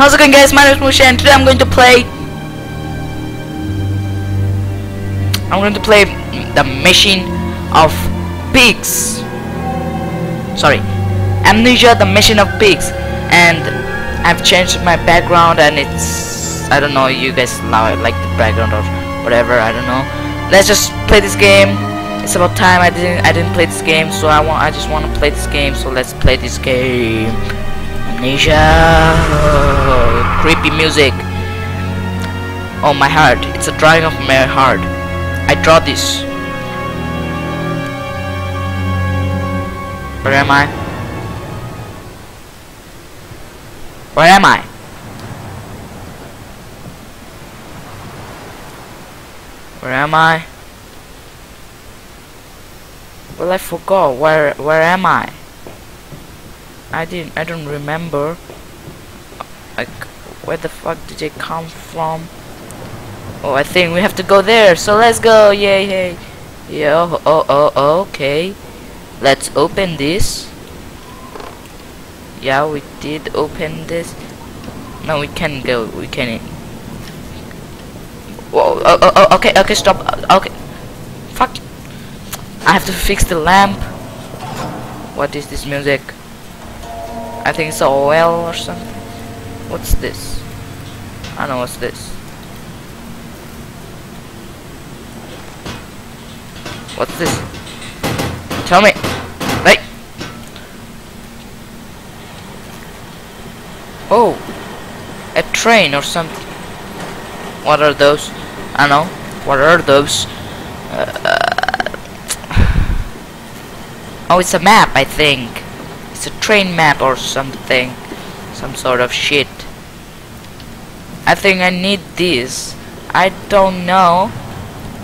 How's it going guys? My name is Musha and today I'm going to play I'm going to play the Machine of Pigs. Sorry. Amnesia the Machine of Pigs. And I've changed my background and it's I don't know you guys like the background or whatever I don't know. Let's just play this game. It's about time I didn't I didn't play this game so I want I just want to play this game so let's play this game Amnesia oh, creepy music. Oh my heart. It's a drawing of my heart. I draw this. Where am I? Where am I? Where am I? Well I forgot. Where where am I I didn't I don't remember like where the fuck did it come from? Oh I think we have to go there so let's go yay yay yeah oh, oh oh okay. Let's open this. Yeah we did open this. No we can go we can Whoa, oh, oh, oh, okay, okay, stop, okay, fuck, I have to fix the lamp. What is this music? I think it's a well or something. What's this? I know what's this. What's this? Tell me. Wait. Oh, a train or something. What are those? I know. What are those? Uh, Oh, it's a map, I think. It's a train map or something. Some sort of shit. I think I need this. I don't know.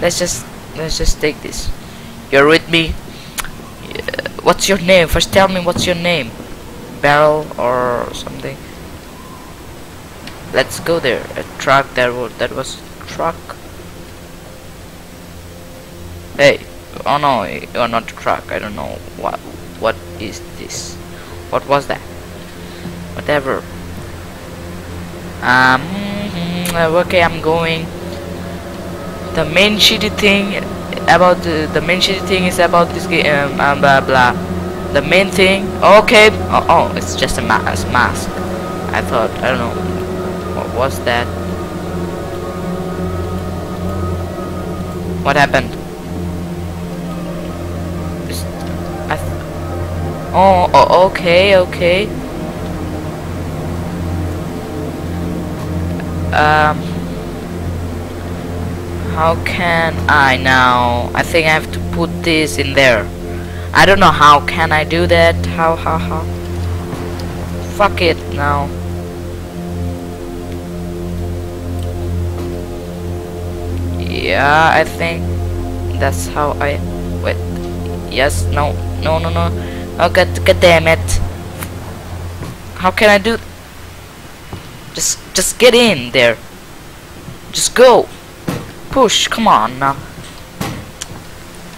Let's just let's just take this. You're with me. Uh, what's your name? First tell me what's your name. Barrel or something. Let's go there. A truck that was that was truck. Hey, oh no you're not a truck I don't know what what is this what was that? Whatever. Um okay I'm going. The main shitty thing about the, the main shitty thing is about this game um, blah blah. The main thing okay oh, oh it's just a, ma mask. I thought I don't know. What was that? What happened Oh, oh, okay, okay. Um, how can I now? I think I have to put this in there. I don't know how can I do that. How, how, how? Fuck it now. Yeah, I think that's how I. Wait. Yes. No. No. No. No. Oh god, god damn it. How can I do Just just get in there. Just go. Push, come on now.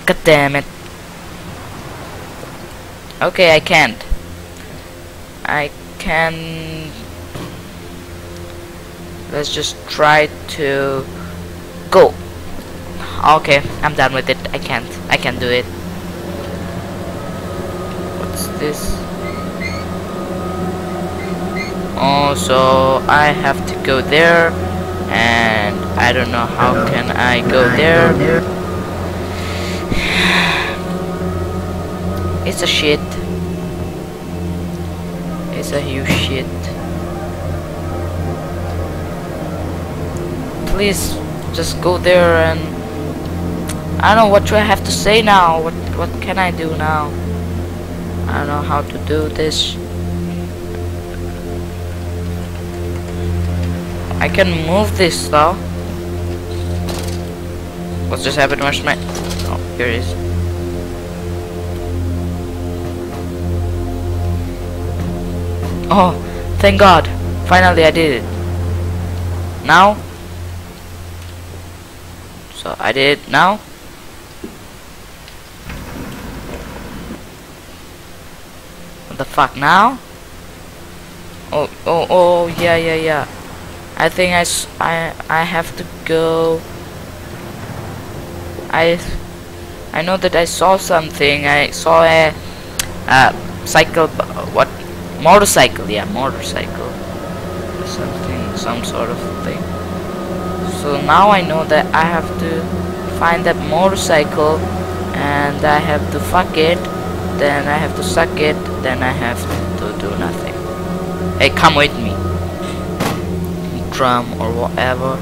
God damn it. Okay, I can't. I can Let's just try to go. Okay, I'm done with it. I can't. I can't do it this. Oh so I have to go there and I don't know how can I go there. It's a shit. It's a huge shit. Please just go there and I don't know what do I have to say now? What what can I do now I don't know how to do this. I can move this though. What's just happened? Where's my... Oh, here it is. Oh, thank God. Finally I did it. Now? So I did it now? What the fuck now? Oh, oh, oh, yeah, yeah, yeah. I think I, I, I have to go. I, I know that I saw something. I saw a, uh, cycle. What? Motorcycle. Yeah, motorcycle. Something, some sort of thing. So now I know that I have to find that motorcycle, and I have to fuck it. Then I have to suck it. Then I have to do nothing. Hey, come with me. Drum or whatever.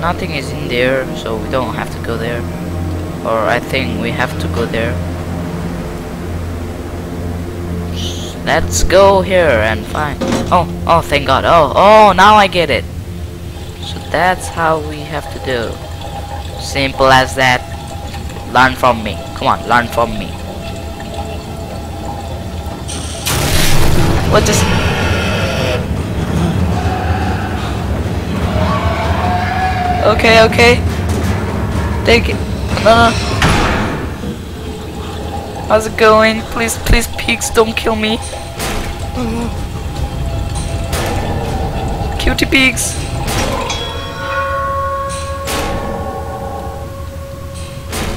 Nothing is in there, so we don't have to go there. Or I think we have to go there. Let's go here and find. Oh, oh, thank God. Oh, oh, now I get it. So that's how we have to do. Simple as that. Learn from me. Come on, learn from me. What just? Okay, okay. Take it. No. How's it going? Please, please, pigs, don't kill me. Cutie pigs.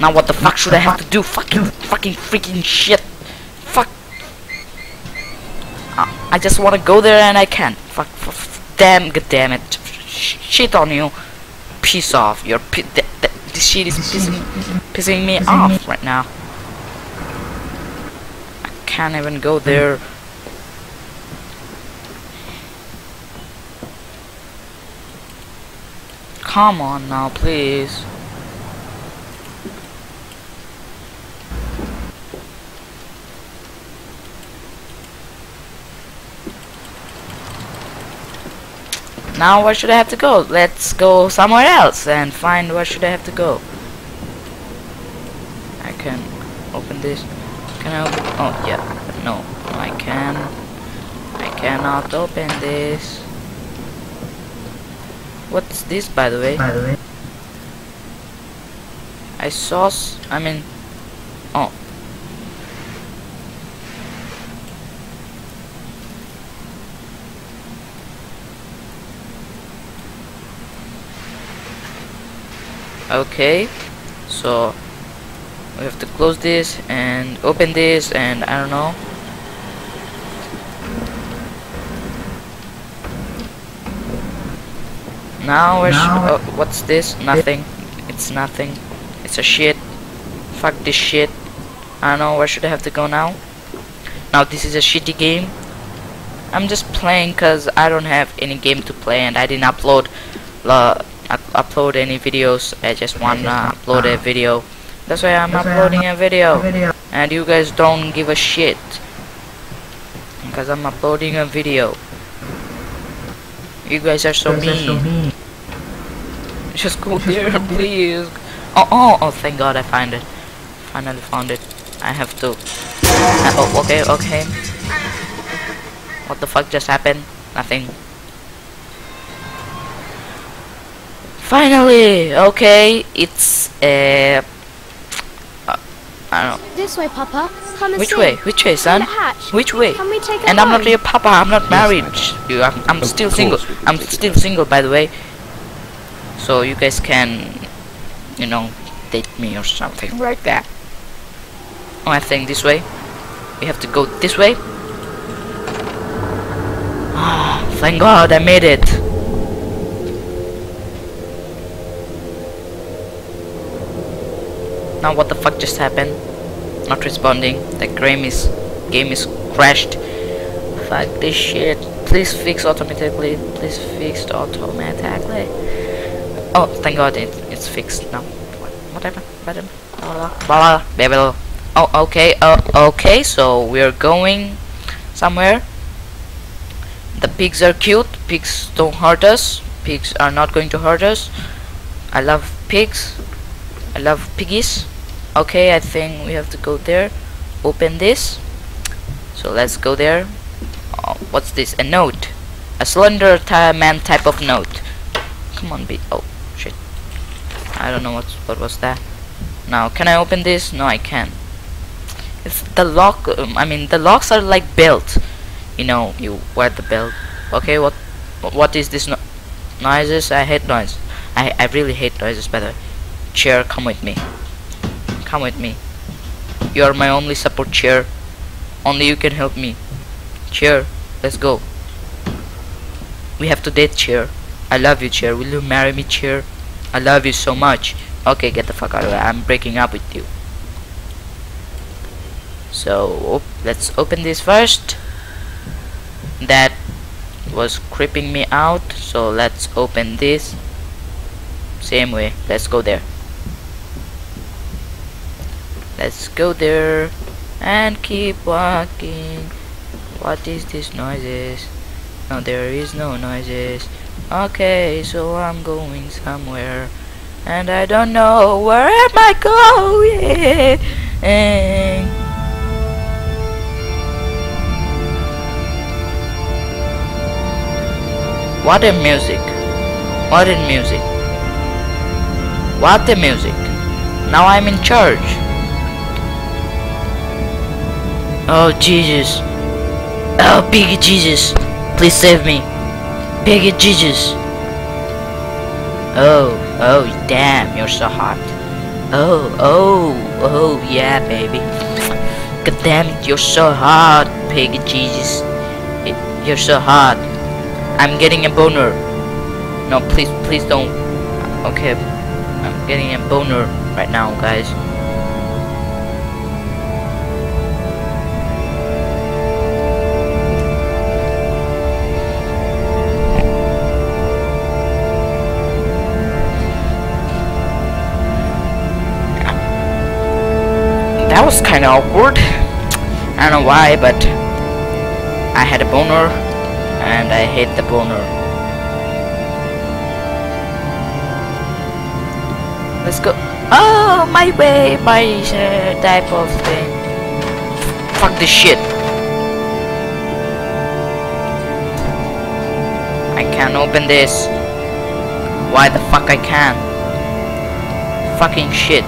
Now what the fuck should I have to do? Fucking, fucking, freaking shit. Fuck. Uh, I just want to go there and I can't. Fuck, fuck, fuck, damn, god damn it. Sh shit on you. Piss off. You're pi th th this shit is pissing, pissing me off right now. I can't even go there. Come on now, please. Now where should I have to go? Let's go somewhere else and find where should I have to go. I can open this. Can I open? Oh yeah, no, I can. I cannot open this. What's this by the way? By the way, I saw. I mean, oh. Okay, so we have to close this and open this and I don't know. Now Now- oh, what's this? Nothing. It's nothing. It's a shit. Fuck this shit. I don't know where should I have to go now. Now this is a shitty game. I'm just playing cause I don't have any game to play and I didn't upload uh, up- upload any videos. I just wanna upload a video. That's why I'm That's why I'm uploading a video. video. And you guys don't give a shit. Because I'm uploading a video. You guys are so are so mean. mean. Just go there, please. Oh, oh, oh, thank God I find it. Finally found it. I have to. Uh, oh, okay, okay. What the fuck just happened? Nothing. Finally, okay. It's uh, uh, I don't know. This way, Papa. Come Which way? Which way, son? In the hatch. Which way? Can we take And I'm not your papa. I'm not married. You, I'm, I'm Of still single. I'm still single, by the way. So you guys can, you know, date me or something like that. Oh, I think this way. We have to go this way. Ah, thank God I made it. Now what the fuck just happened? Not responding. The game is game is crashed. Fuck this shit. Please fix automatically. Please fix automatically. Oh, thank God it, it's fixed now. What- Whatever. Whatever. Blah. Oh, okay. Uh, okay. So we're going somewhere. The pigs are cute. Pigs don't hurt us. Pigs are not going to hurt us. I love pigs. I love piggies. Okay, I think we have to go there. Open this. So let's go there. Oh, what's this? A note. A slender man type of note. Come on, be. Oh, shit. I don't know what what was that. Now, can I open this? No, I can't. It's the lock. Um, I mean, the locks are like built. You know, you wear the belt. Okay, what what is this no noises? I hate noise. I I really hate noises. Better. Chair, come with me. Come with me. You are my only support chair. Only you can help me. Chair, let's go. We have to date, chair. I love you, chair. Will you marry me, chair? I love you so much. Okay, get the fuck out of here. I'm breaking up with you. So, op let's open this first. That was creeping me out. So, let's open this. Same way. Let's go there. Let's go there and keep walking. What is this noises? No, there is no noises. Okay, so I'm going somewhere and I don't know where am I going. What a music! What a music! What a music! Now I'm in charge. Oh Jesus. Oh big Jesus. Please save me. Big Jesus. Oh, oh damn, you're so hot. Oh, oh, oh yeah baby. God damn it, you're so hot, big Jesus. You're so hot. I'm getting a boner. No, please, please don't. Okay, I'm getting a boner right now, guys. Was kind of awkward. I don't know why, but I had a boner, and I hate the boner. Let's go. Oh, my way, my uh, type of thing. Fuck this shit. I can't open this. Why the fuck I can't? Fucking shit.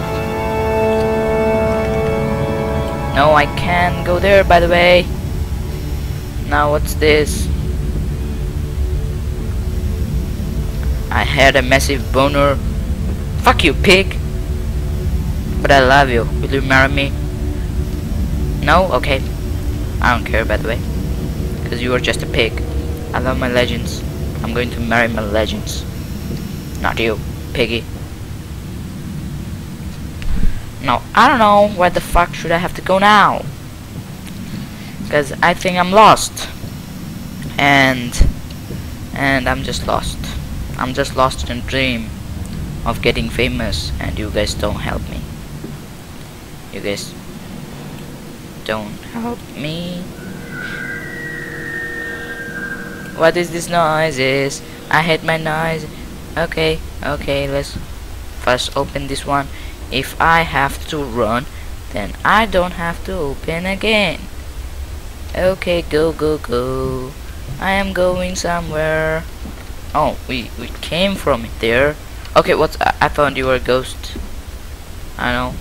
No, I can't go there, by the way. Now, what's this? I had a massive boner. Fuck you, pig. But I love you. Will you marry me? No? Okay. I don't care, by the way. Because you are just a pig. I love my legends. I'm going to marry my legends. Not you, piggy. No, I don't know where the fuck should I have to go now. Because I think I'm lost. And and I'm just lost. I'm just lost in a dream of getting famous and you guys don't help me. You guys don't help me. What is this noises? I hate my noise. Okay, okay, let's first open this one if I have to run, then I don't have to open again. Okay, go, go, go. I am going somewhere. Oh, we, we came from there. Okay, what's... I, I found you were a ghost. I know.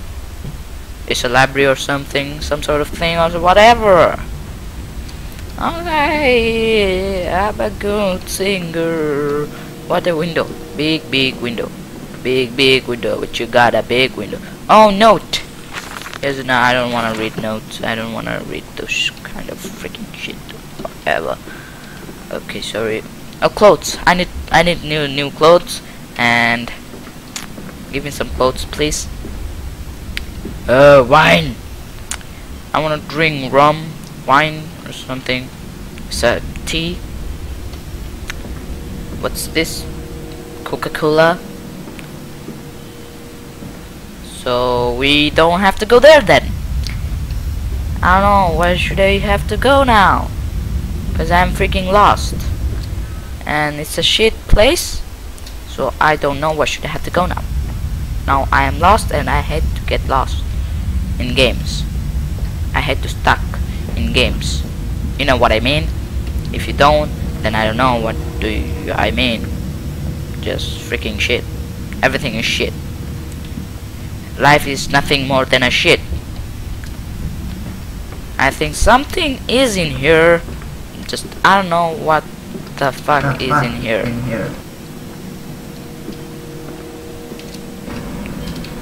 It's a library or something, some sort of thing or whatever. Okay, I'm a good singer. What a window. Big, big window big big window but you got a big window. Oh note! Yes no I don't want to read notes. I don't want to read those kind of freaking shit. Whatever. Okay sorry. Oh clothes. I need I need new new clothes and give me some clothes please. Uh wine. I want to drink rum wine or something. A tea? What's this? Coca-Cola so we don't have to go there then. I don't know where should I have to go now? Because I'm freaking lost. And it's a shit place so I don't know where should I have to go now. Now I am lost and I had to get lost in games. I had to stuck in games. You know what I mean? If you don't then I don't know what do you, I mean just freaking shit. Everything is shit life is nothing more than a shit. I think something is in here. Just I don't know what the fuck is in here.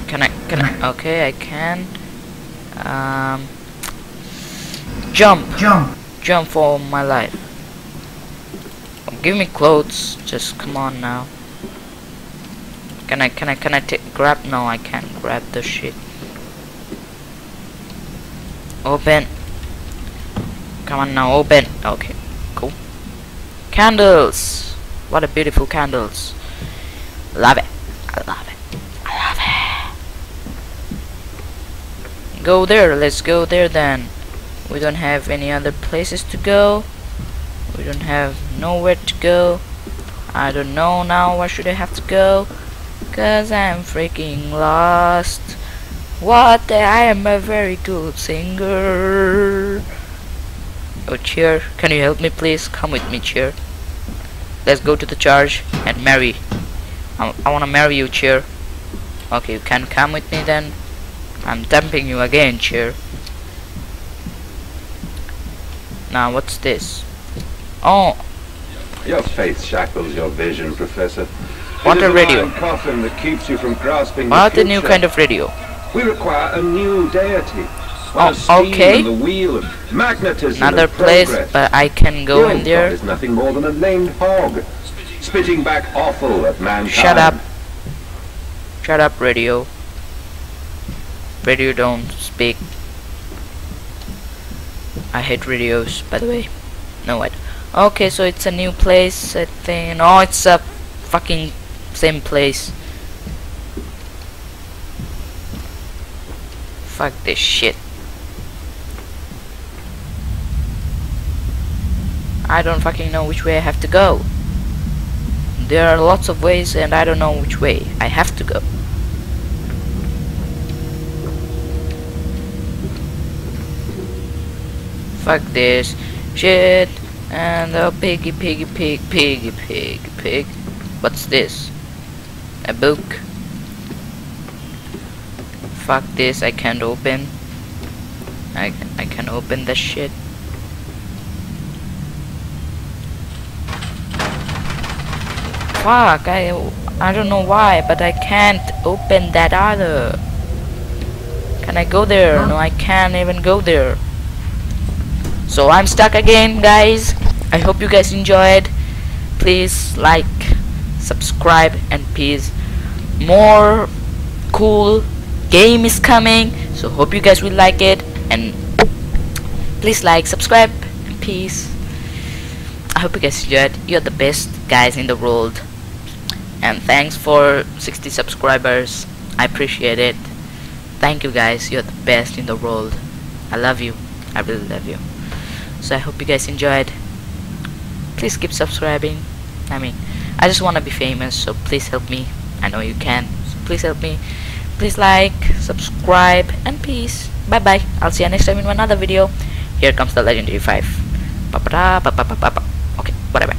can I can I okay I can um jump. Jump. jump for my life. Give me clothes just come on now can I can I can I take grab no I can't grab the shit. Open. Come on now open. Okay cool. Candles. What a beautiful candles. Love it. I love it. I love it. Go there. Let's go there then. We don't have any other places to go. We don't have nowhere to go. I don't know now where should I have to go cause I'm freaking lost. What? I am a very good singer. Oh cheer. Can you help me please? Come with me cheer. Let's go to the church and marry. I, I wanna marry you cheer. Okay you can come with me then. I'm dumping you again cheer. Now what's this? Oh. Your faith shackles your vision, Professor. What a radio. coffin that keeps you from grasping what the a new kind of radio We require a new deity. Oh, One of steam okay. the wheel of magnetism another place but I can go in there is nothing more than a lamed hog, spitting back offal at mankind. Shut up. Shut up, radio. Radio don't speak. I hate radios, by the way. No, what? Okay, so it's a new place, I think. No, it's a fucking same place. Fuck this shit. I don't fucking know which way I have to go. There are lots of ways and I don't know which way I have to go. Fuck this shit and a piggy piggy pig piggy pig pig. What's this? A book. Fuck this, I can't open. I I can open the shit. Fuck, I I don't know why, but I can't open that either. Can I go there? No, I can't even go there. So I'm stuck again, guys. I hope you guys enjoyed. Please like, subscribe, and peace more cool game is coming. So hope you guys will like it and please like, subscribe, and peace. I hope you guys enjoyed. You're the best guys in the world. And thanks for 60 subscribers. I appreciate it. Thank you guys. You're the best in the world. I love you. I really love you. So I hope you guys enjoyed. Please keep subscribing. I mean, I just want to be famous so please help me. I know you can so please help me. Please like subscribe and peace. Bye bye I'll see you next time in another video. Here comes the legendary 5 okay whatever.